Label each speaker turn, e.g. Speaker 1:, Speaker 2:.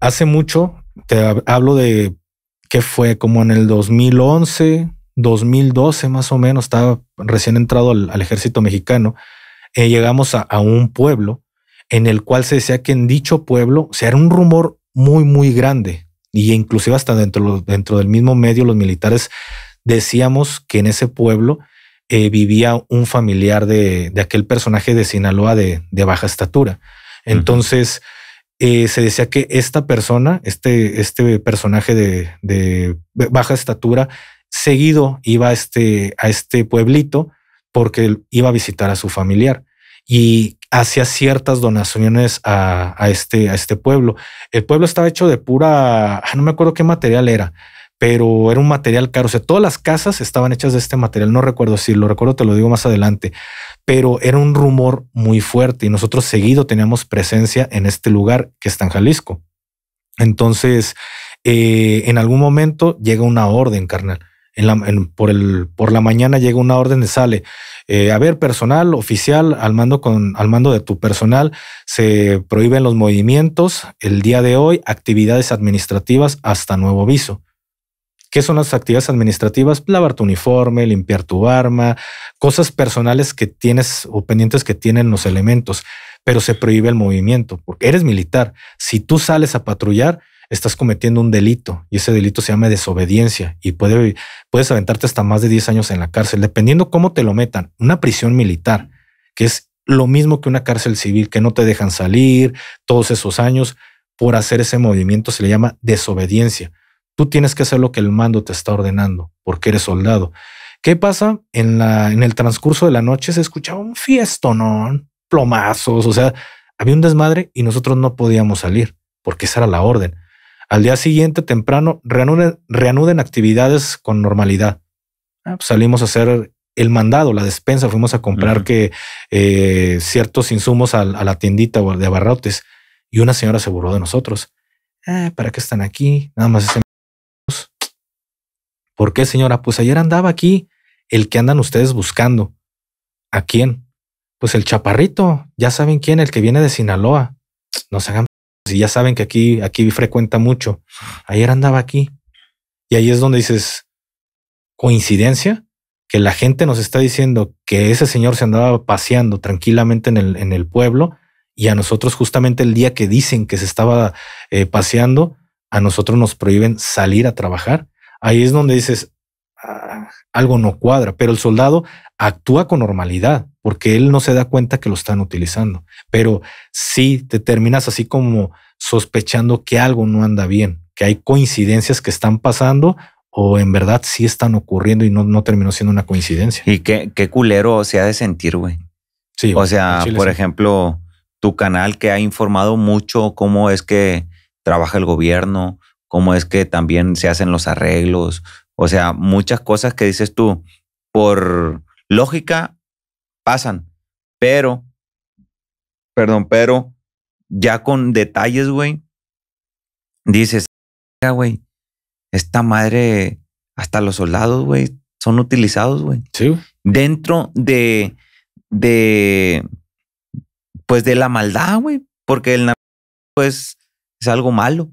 Speaker 1: hace mucho, te hablo de que fue como en el 2011, 2012 más o menos, estaba recién entrado al, ejército mexicano, eh, llegamos a, un pueblo en el cual se decía que en dicho pueblo, o sea, era un rumor muy, muy grande, y inclusive hasta dentro, dentro del mismo medio los militares decíamos que en ese pueblo eh, vivía un familiar de, aquel personaje de Sinaloa de, baja estatura. Entonces, eh, se decía que esta persona, este, este personaje de, baja estatura, seguido iba a este, a este pueblito porque iba a visitar a su familiar y hacía ciertas donaciones a, este, a este pueblo. El pueblo estaba hecho de pura, ah, no me acuerdo qué material era, pero era un material caro. O sea, todas las casas estaban hechas de este material. No recuerdo si lo recuerdo, te lo digo más adelante, pero era un rumor muy fuerte y nosotros seguido teníamos presencia en este lugar que está en Jalisco. Entonces, eh, en algún momento llega una orden, carnal. Por la mañana llega una orden de sale. Eh, a ver, personal oficial al mando, con, al mando de tu personal, se prohíben los movimientos el día de hoy, actividades administrativas hasta nuevo aviso. ¿Qué son las actividades administrativas? Lavar tu uniforme, limpiar tu arma, cosas personales que tienes o pendientes que tienen los elementos, pero se prohíbe el movimiento porque eres militar. Si tú sales a patrullar, estás cometiendo un delito y ese delito se llama desobediencia y puede, puedes aventarte hasta más de 10 años en la cárcel, dependiendo cómo te lo metan. Una prisión militar, que es lo mismo que una cárcel civil, que no te dejan salir todos esos años por hacer ese movimiento, se le llama desobediencia. Tú tienes que hacer lo que el mando te está ordenando porque eres soldado. ¿Qué pasa? En, la, en el transcurso de la noche se escuchaba un no plomazos, o sea, había un desmadre y nosotros no podíamos salir porque esa era la orden. Al día siguiente, temprano, reanuden, actividades con normalidad. Ah, pues salimos a hacer el mandado, la despensa, fuimos a comprar que eh, ciertos insumos a, la tiendita de abarrotes y una señora se burló de nosotros. Ah, ¿Para qué están aquí? Nada más ¿Por qué, señora? Pues ayer andaba aquí el que andan ustedes buscando. ¿A quién? Pues el chaparrito. Ya saben quién, el que viene de Sinaloa. No se hagan. Si ya saben que aquí, aquí frecuenta mucho. Ayer andaba aquí. Y ahí es donde dices, coincidencia, que la gente nos está diciendo que ese señor se andaba paseando tranquilamente en el, en el pueblo y a nosotros justamente el día que dicen que se estaba eh, paseando, a nosotros nos prohíben salir a trabajar ahí es donde dices, ah, algo no cuadra, pero el soldado actúa con normalidad porque él no se da cuenta que lo están utilizando, pero sí te terminas así como sospechando que algo no anda bien, que hay coincidencias que están pasando o en verdad sí están ocurriendo y no, no terminó siendo una coincidencia.
Speaker 2: Y qué, qué culero se ha de sentir, güey. Sí. O sea, por ejemplo, tu canal que ha informado mucho cómo es que trabaja el gobierno, cómo es que también se hacen los arreglos, o sea, muchas cosas que dices tú, por lógica, pasan, pero, perdón, pero ya con detalles, güey, dices, güey, esta madre, hasta los soldados, güey, son utilizados, güey.
Speaker 1: Sí.
Speaker 2: Dentro de, de, pues de la maldad, güey, porque el pues es algo malo.